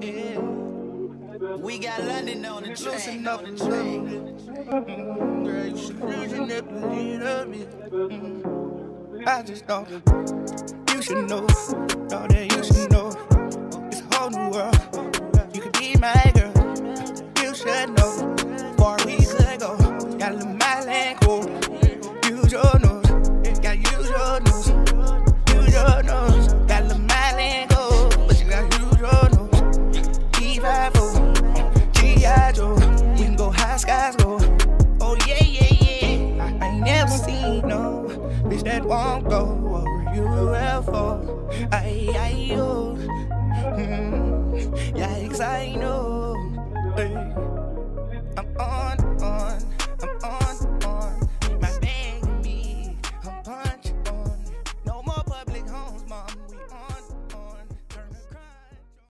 Yeah. We got London on the train. Up and train. Mm, girl, you should loosen up and lead up me. Mm, I just know you should know, know that you should know. It's a whole new world. You could be my no bitch that won't go over UFO. I, I, yo. Mm, yikes, I know. Hey, I'm on